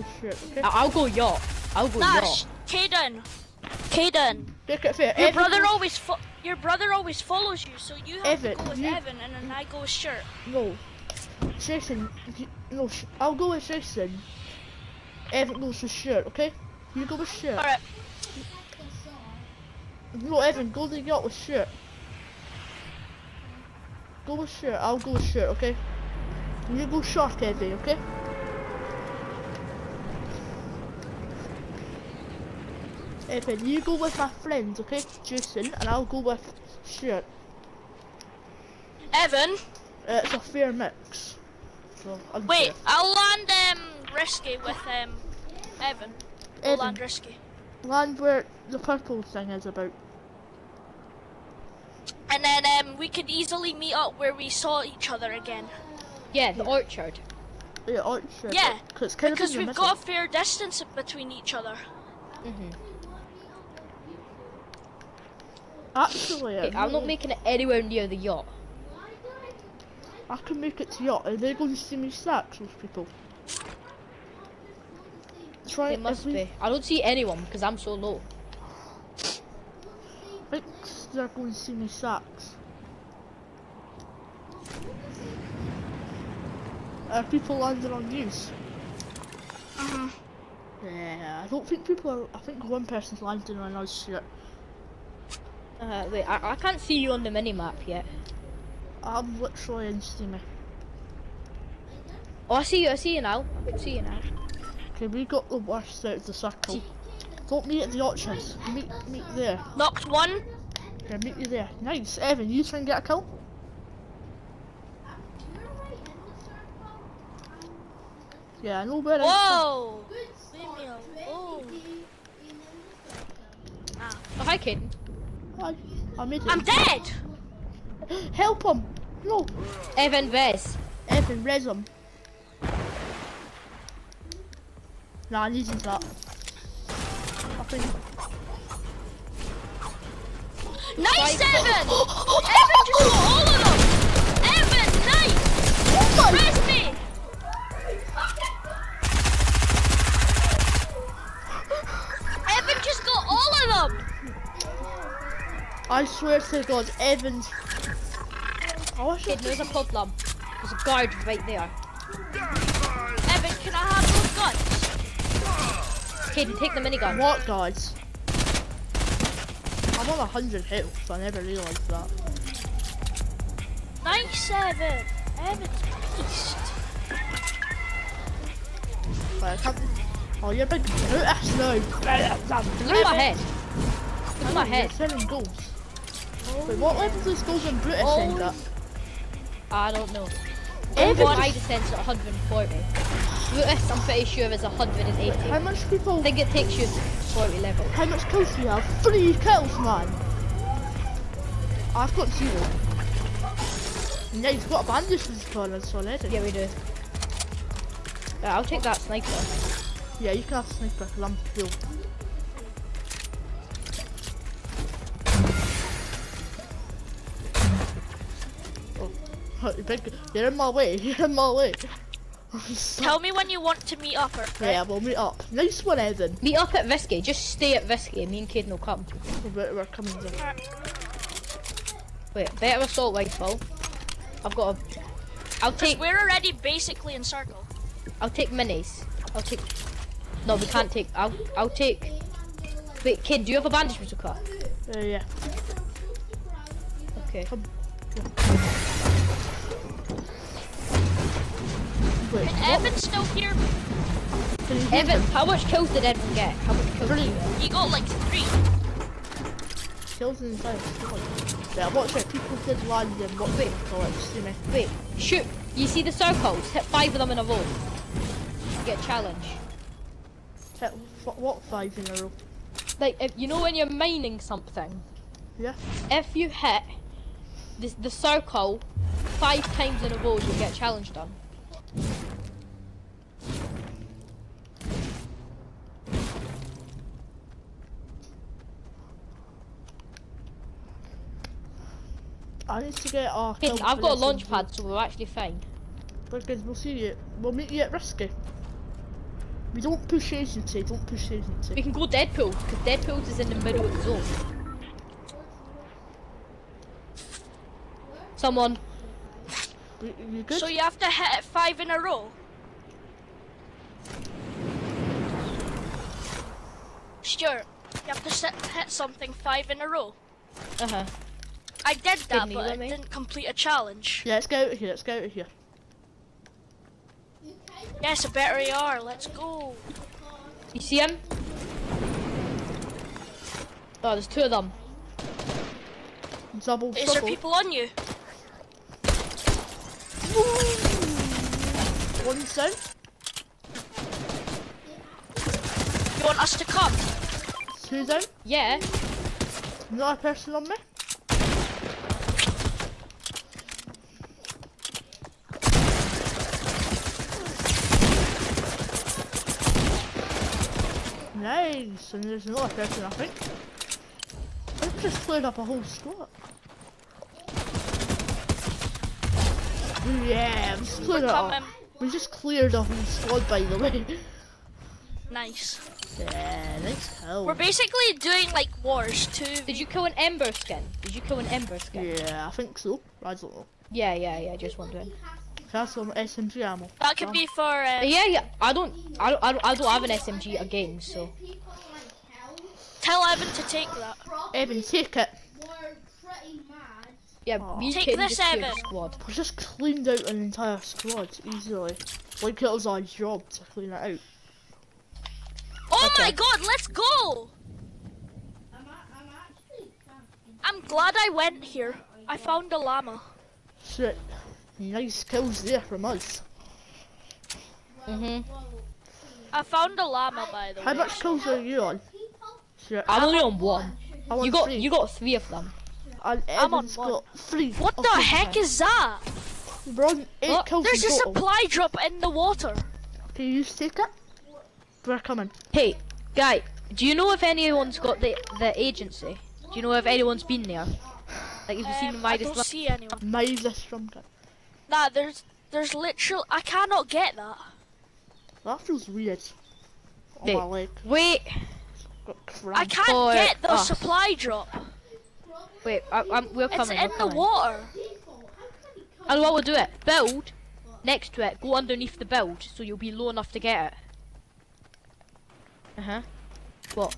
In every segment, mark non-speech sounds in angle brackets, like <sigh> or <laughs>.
go shit. I- I'll go yacht. I'll go Nash, yacht. Caden, Caden. Make it fair. Your Evan brother goes- always fo- your brother always follows you, so you have Evan, to go with you- Evan, and then I go with Shirt. No. Jason, you- no, sh- I'll go with Jason. Evan goes with shirt, okay? You go with shirt. All right. No, Evan, go to the yacht with shirt. Go with shirt, I'll go with shirt, okay? You go shark, Evan, okay? Evan, you go with my friends, okay? Jason, and I'll go with shirt. Evan, Uh, it's a fair mix. So, unfair. wait, I'll land um risky with um Evan. I'll Evan, land risky, land where the purple thing is about. and then um we could easily meet up where we saw each other again. Yeah, the orchard. Yeah, orchard. Yeah, Cause it's kind Because in we've middle. got a fair distance between each other. hmm Actually, Okay, I I'm not making it anywhere near the yacht. I can make it to yacht. Are they going to see me sack those people? Try It must if we be. I don't see anyone because I'm so low. think they're going to see me sacks. Are people landing on news? Mhm. Yeah, I don't think people are. I think one person's landing on us shit. Uh, wait, I, I can't see you on the mini map yet. I'm literally in steamy. Oh, I see you. I see you now. I can see you now. Okay, we got the worst out of the circle. Don't meet at the orchards. Meet, meet there. Knocked one. Okay, meet you there. Nice, Evan. You try and get a kill. Yeah, I know where. Whoa. Me alone. Oh, hi, Caden. I, I made it. I'm dead. Help him! No, Evan Vez. Evan, res him. Nah, I need. I think. Nice, Evan. <gasps> Evan just got all of them. Evan, nice. Oh I swear to God, Evans. I wish I Caden, there's a problem. There's a guard right there. Evan, can I have those guns? Caden, take the minigun. What, guys? I'm on a hundred health. I never realised that. Nice, Evan. Evan's beast. Right, I can't. Oh, you're a big Brutus now. Look at my Evan. head. Look at my head. Seven goals. Wait, what level is goals in Brutus Oh. end at? I don't know. Evan, My descent's at 140. Brutus, I'm pretty sure is 180. how much people? I think it takes you to 40 level. How much kills do you have? Three kills, man. I've got zero. Yeah, he's got a bandage for his corners already. Yeah, we do. Yeah, I'll take that sniper. Yeah, you can have sniper because I'm cool. You're in my way. <laughs> You're in my way. <laughs> Tell me when you want to meet up, okay? Yeah, we'll meet up. Nice one, Eden. Meet up at Risky. Just stay at Risky and me and Caden will come. We're, we're coming in. Wait, better assault rifle. I've got a... I'll take... we're already basically in circle. I'll take minis. I'll take... No, we can't take... I'll, I'll take... Wait, kid, do you have a bandage bazooka? Uh, yeah. Okay. Wait, And Evan's still here. can you hear Evan, how much kills did Evan get? How much kills he Three. get? He got like three. Kills inside. Yeah, watch it. People did land in what Wait. call it. See me. Wait, shoot. You see the circles? Hit five of them in a row. You get challenge. Hit, what, what five in a row? Like, if, you know when you're mining something? Yeah. If you hit the, the circle five times in a row, you get challenge done. I need to get a. Kid, kill I've got a for launch pad, so we're actually fine. Because we'll see you. We'll meet you at Risky. We don't push agency, don't push agency. We can go Deadpool, because Deadpool's is in the middle of the zone. Someone. You, you good? So you have to hit it five in a row. Stuart, you have to sit, hit something five in a row. Uh huh. I did that, Didn't but I me? didn't complete a challenge. yeah, let's go out here, let's go out here. Yes, a better AR. Let's go. You see him? Oh, there's two of them. Double Is there people on you? One down. You want us to come? Two down. Yeah. Not a person on me. Nice, and there's another person I think. I've just cleared up a whole squad. Yeah, we just cleared up. We just cleared a whole squad by the way. Nice. Yeah, nice kill. We're basically doing like wars too. Did you kill an Ember skin? Did you kill an Ember skin? Yeah, I think so. I don't know. Yeah, yeah, yeah. Just wondering. That's some SMG ammo. That could be for. Uh, Yeah, yeah. I don't, I don't, I don't, I don't have an SMG again, so. Tell Evan to take that. Evan, take it. Yeah, Aw. me Take can this, just clear Evan. the squad. We just cleaned out an entire squad easily. Like it was our job to clean it out. Oh Okay. my god, let's go! I'm glad I went here. I found a llama. Shit. Nice kills there from us. Mhm. I found a llama by the How way. How much kills are you on? Shit. I'm only on one. I You got, three. you got three of them. And I'm on Evan's one. three. What the Okay, heck is that? We're eight What? kills There's a total. supply drop in the water. Can you just take it? We're coming. Hey, guy, do you know if anyone's got the the agency? Do you know if anyone's been there? Like, have you seen Um, the I Midas? don't see anyone. Midas from gun. Nah, there's there's literal. I cannot get that. That feels weird. On Wait. my leg. Wait, I can't For get the us. supply drop. wait, I, I'm, we're It's coming. in we're the coming. water. And what we'll do it. Build next to it. Go underneath the build, so you'll be low enough to get it. Uh huh. What?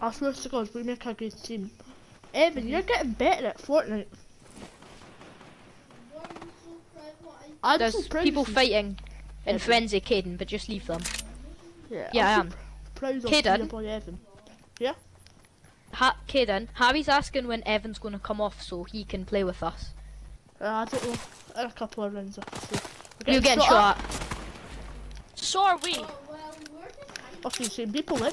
I swear to God, we make a good team. Evan, you're getting better at Fortnite. I'm There's so people fighting in Evan. Frenzy Caden, but just leave them. Yeah, Yeah, I I'm am. so Caden? Evan. Ha- Caden, Harry's asking when Evan's going to come off so he can play with us. Uh, I don't know. In a couple of rounds, I. We're You're getting shot shot. So are we. Okay, same people in.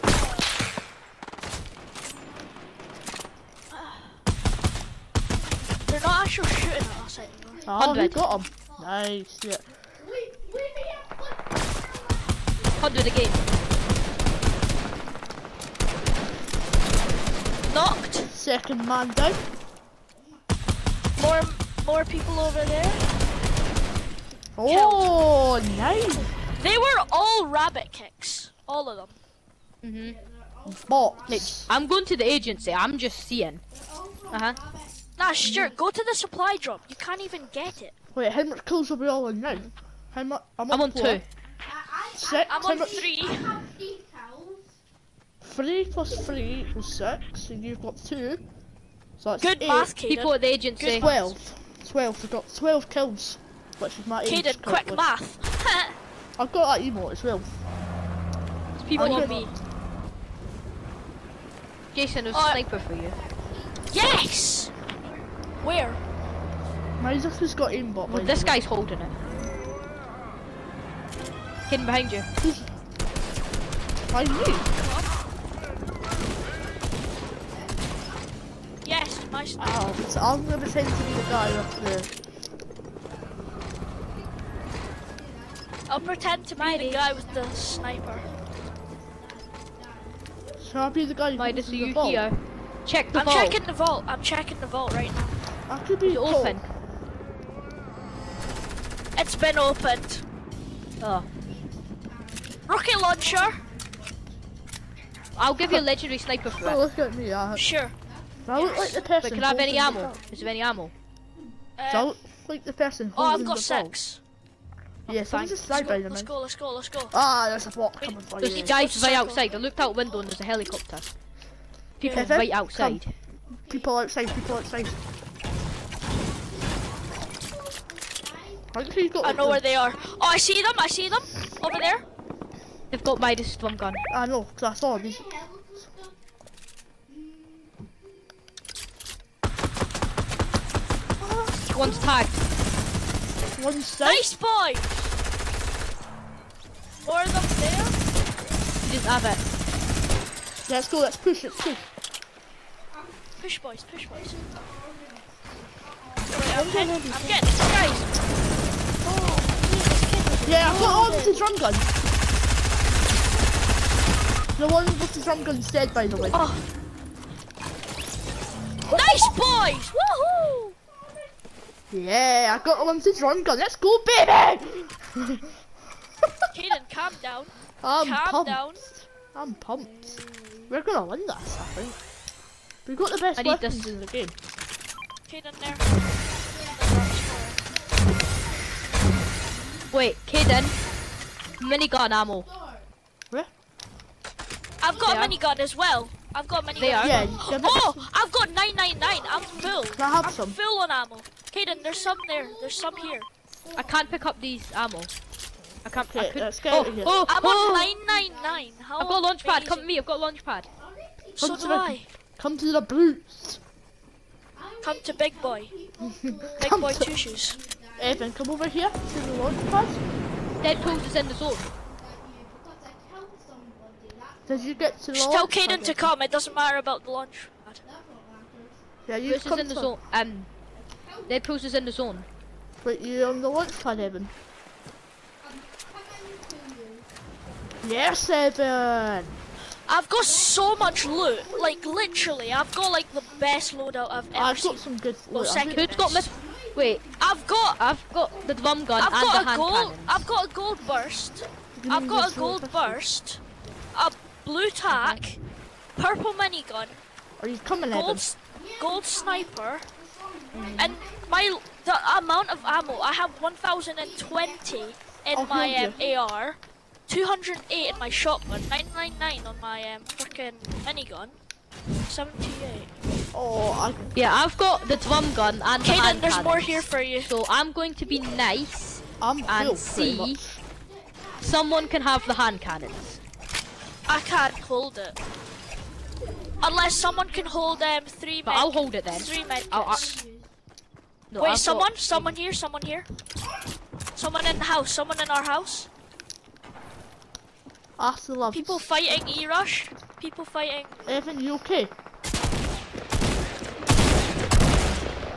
They're not actually shooting at us anymore. Oh, who Hundred. got him? Nice, yeah. 100 again. Knocked. Second man down. More more people over there. Oh, nice. They were all rabbit kicks. All of them. Mhm. Box. Like, I'm going to the agency. I'm just seeing. Uh huh. Nah, Stuart, go to the supply drop. You can't even get it. Wait, how much kills are we all on now? How much? I'm, I'm on four. two. Six. I'm how on much? three. Three plus three equals six, and you've got two. So that's Good eight. math, Caden. People at the agency. Twelve. Twelve. We've got twelve kills, which is my age. Caden, quick math. <laughs> I've got that emote as well. There's people I'm on me. Jason, there's Uh, a sniper for you. yes. Where? Midas has got aimbot. by Well, this guy's holding it. Hidden behind you. I knew. Yes, my sniper. Oh, so I'm gonna pretend to be the guy up there. I'll pretend to be the guy with the sniper. Shall I'll be the guy who Midas, goes are in the you vault? here? Check the I'm vault. checking the vault. I'm checking the vault right now. I could be Is it Paul. open? It's been opened. Oh. Rocket launcher. I'll give you a legendary sniper for Oh, look at me. Uh, Sure. do I look like the person. Wait, can I have any ammo? Is there any ammo? Do I Uh, look like the person oh, I've got ball? six. Thanks. just Let's go, let's go, let's go, let's go. Ah, there's a bot coming for you. need- guys right outside. I looked out window and there's a helicopter. People right come. outside. People outside, people outside. I'm sure you've got I know the- where they are. Oh, I see them, I see them. Over there. They've got my drum gun. I know, because I saw these. One's tagged. One side. Nice boy. More of them there. You didn't have it. Let's go, let's push it, push. Push boys, push boys. Wait, I'm, getting, I'm getting this guys. Yeah, I've got all the drum guns. The one with the drum gun's dead, by the way. Oh. Nice boys! Woohoo! Yeah, I got one the drum gun. Let's go, baby! <laughs> Kaden, calm down. I'm calm pumped. down. I'm pumped. We're gonna win this, I think. We've got the best I need weapons this. in the game. Kaden there. Wait, Kaden. Minigun ammo. Where? I've got They a are. minigun as well. I've got a minigun. They are. Yeah, <gasps> yeah, Oh, I've got 999. I'm full. I have I'm some? full on ammo. Kaden, there's some there. There's some here. I can't pick up these ammo. I can't. I Okay, could, let's get oh, here. oh, I'm oh. on 999. How I've got a launch pad. Come amazing. with me. I've got a launch pad. So Come to do the- I. Come to the brutes. Come to Big Boy. <laughs> Big Boy Two Shoes. Evan, come over here to the launch pad. Deadpool's is in the zone. Did you get to Just launch tell pad Kaden to come. It doesn't matter about the launch pad. Yeah, you is come in the to- zone. Um, Deadpool's is in the zone. Wait, you on the launch pad, Evan? Yes, Evan. I've got so much loot. Like literally, I've got like the best loadout I've ever I've seen. got some good. Loot. I second Who's got best. Wait, I've got. I've got the drum gun I've and got the a hand gold. cannons. I've got a gold burst. I've got a gold burst. A blue tack. Purple minigun. Are you coming? Gold. s- Gold sniper. And my the amount of ammo I have 1,020 in my um, AR. 208 in my shotgun, 999 on my um, freaking minigun, 78. Oh, I. Yeah, I've got the drum gun and the hand there's more here for you. So I'm going to be nice. I'm And see- Someone can have the hand cannons. I can't hold it. Unless someone can hold um three But I'll hold it then. Three med I'll- I- kits. No, Wait, I've someone, got- someone here, someone here. Someone in the house, someone in our house. I still love People fighting E-Rush. People fighting. Evan, you okay?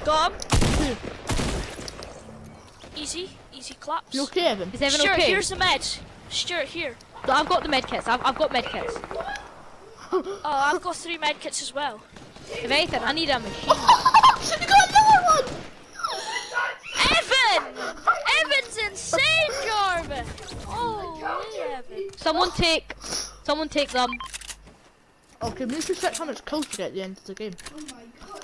Got 'em. Two. Easy, easy claps. You okay, Evan? Is everyone Stuart, okay? here's the meds. Stuart, here. So I've got the med kits. I've, I've got med kits. <laughs> Oh, I've got three med kits as well. If anything, I need a machine. <laughs> you got another one! Evan! Evan's insane, Jarvis! Oh, Evan. Someone take, someone take them. Okay, we should check how much kills you get at the end of the game. Oh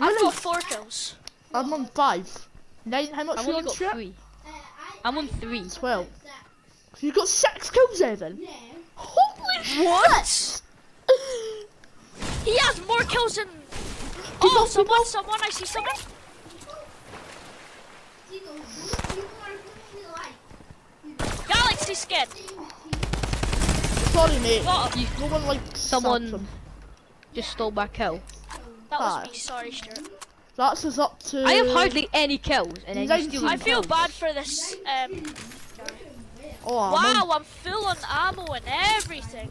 I've got four kills. I'm on five. Nine, how much I've you on got three. I'm on three. Twelve. So you got six kills, Evan? Holy shit! What? He has more kills than. Oh, someone, someone, I see someone. Galaxy skin. Sorry, mate. No one like Someone- Just stole my kill. That was me. Sorry, Stuart. That's us up to. I have hardly any kills, and then you Nineteen. I feel kills. bad for this. Um. Oh, I'm on- Wow, I'm full on ammo and everything.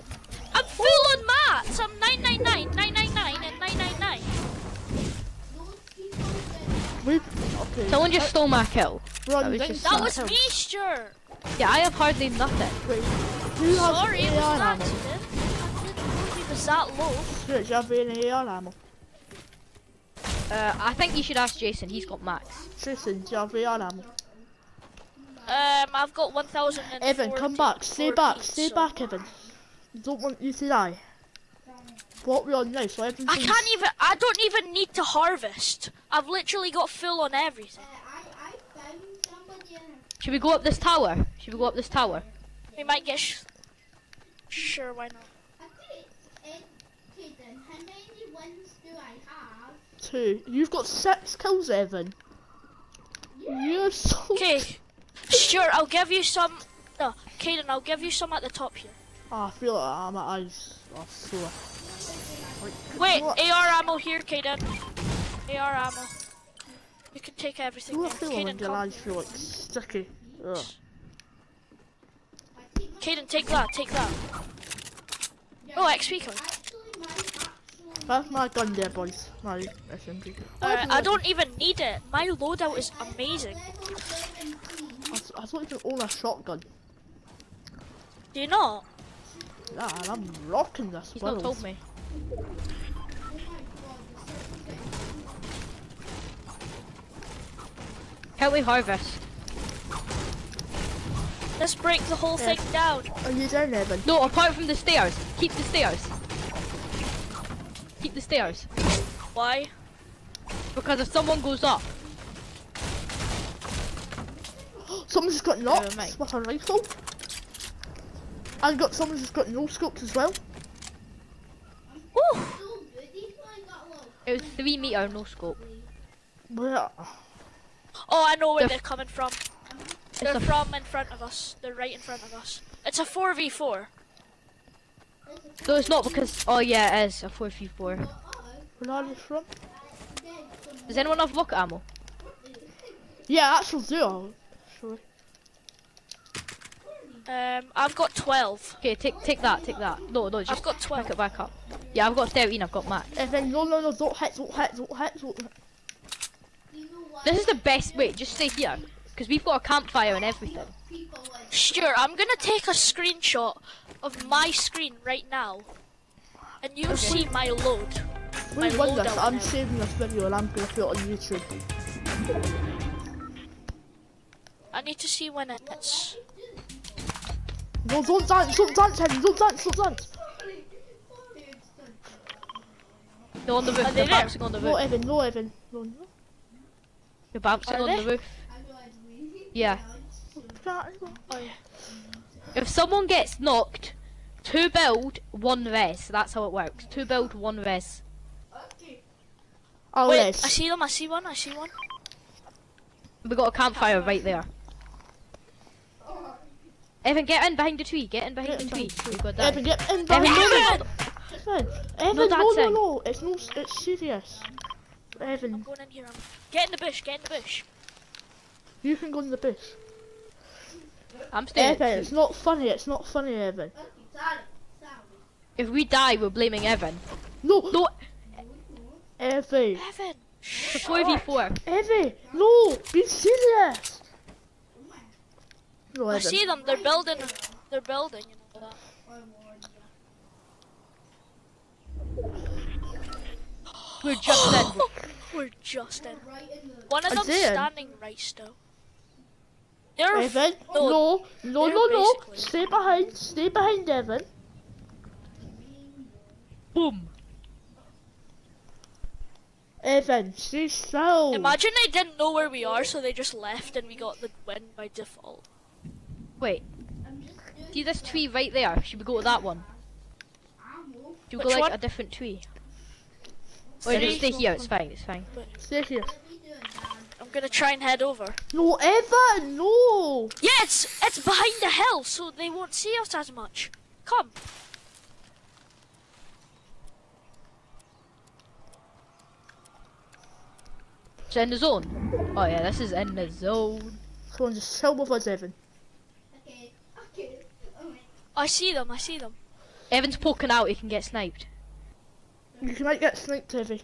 I'm full on mats. I'm 999, 999, and 999. We, okay. Someone just stole my kill. Run, that was just- That was me, Stuart. Yeah, I have hardly nothing. Wait, who has Sorry, it was AR an ammo? accident. I didn't know he was that low. Stuart, do you have any AR ammo? Uh, I think you should ask Jason. He's got max. Jason, do you have AR ammo? Um, I've got 1,000 Evan, come back. Stay back. Stay back, Evan. Don't want you to die. What we on now? So I can't even, I don't even need to harvest. I've literally got full on everything. i Should we go up this tower? Should we go up this tower? We might get sh Sure, why not? Two. You've got six kills, Evan. You're so... Okay, <laughs> sure, I'll give you some. No, Caden, I'll give you some at the top here. Oh, I feel like my eyes oh, are sore. Wait, What? AR ammo here, Caden. AR ammo. You can take everything. Do I feel Caden, your eyes feel like sticky? Ugh. Caden, take that, take that. Oh, XP card. That's my gun there, boys. My SMG. Uh, I don't even need it. My loadout is amazing. I thought you even own a shotgun. Do you not? Yeah, and I'm rocking this He's not told me. Help me harvest. Let's break the whole Yeah. thing down. Are you down, Evan? No, apart from the stairs. Keep the stairs. Keep the stairs. Why? Because if someone goes up, <gasps> Someone's just got knocked mate. with a rifle. And got someone's just got no scopes as well. Woo! it was three meter no scope. Where? Oh, I know where The- they're coming from. They're from in front of us. They're right in front of us. It's a 4v4. No, it's not because. Oh yeah, it is a four v four. Where are they from? Does anyone have rocket ammo? Yeah, actually do. Actually. Um, I've got 12. Okay, take take that, take that. No, no, just I've got 12. pick it back up. Yeah, I've got thirteen. I've got Matt. Evan, no, no, no, don't hit, don't hit, don't hit, don't hit. This is the best way. Just stay here, because we've got a campfire and everything. Sure, I'm gonna take a screenshot of my screen right now. And you'll see my load. We My won this. I'm now. saving this video and I'm gonna put it on YouTube. I need to see when it's. No, don't dance, don't dance, Evan, don't dance, don't dance. They're on the roof. Are they They're bouncing on the No. Evan, no, Evan. No, no. They're bouncing Are on they? the roof. Yeah. If someone gets knocked, two build, one res. That's how it works. Two build, one res. Oh, Wait, yes. I see them. I see one. I see one. We got a campfire right there. Evan, get in behind the tree. Get in behind Get the tree. behind the We've got Evan, get in, Evan, get in. Evan, Evan, No no, no, no, it's no, it's serious. I'm Evan, going in here. I'm... Get in the bush. Get in the bush. You can go in the bush. I'm staying. Evan, it's not funny, it's not funny, Evan. If we die, we're blaming Evan. No, No, Evan, Evan. it's 4v4. Evan, no, be serious. No, I see them. They're building. They're building. You know. We're just in. <gasps> We're just in. One of I them's did. standing right still. Eh, They're f- Evan, no, no, no, no, no, stay behind, stay behind, Evan. Boom. Evan, stay still. Imagine they didn't know where we are, so they just left, and we got the win by default. Wait. See this tree right there? Should we go to that one? Do we go like one? a different tree? Or just stay here, it's fine, it's fine. Stay here. I'm gonna try and head over. No, Evan, no. Yeah, it's it's behind the hill, so they won't see us as much. Come. It's in the zone. Oh yeah, this is in the zone. Come on, just chill with us, Evan. Okay, okay. Oh, I see them. I see them. Evan's poking out, he can get sniped. You might get sniped, Evan.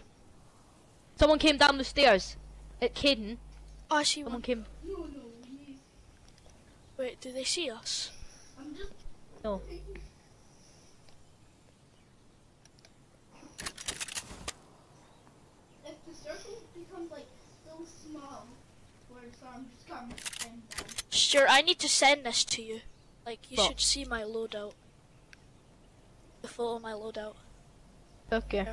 Someone came down the stairs. At Caden, Oh, I see someone one. came. Wait, do they see us? No. If the circle becomes like so small, where the storm just comes and down. Stuart, I need to send this to you. Like, you What? should see my loadout. The photo of my loadout. Okay.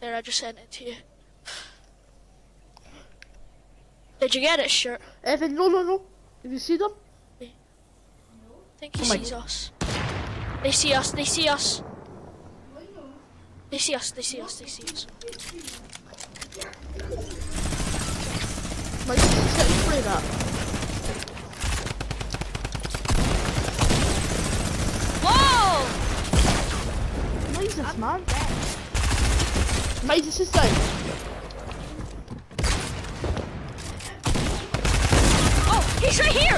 There, I just sent it to you. Did you get it, Stuart? Evan, no, no, no. Have you see them? I think he Oh sees us. They see us, they see us. They see us, they see us, they see us. Like, set you free that. Whoa! Jesus, man. Jesus is down. Oh, he's right here!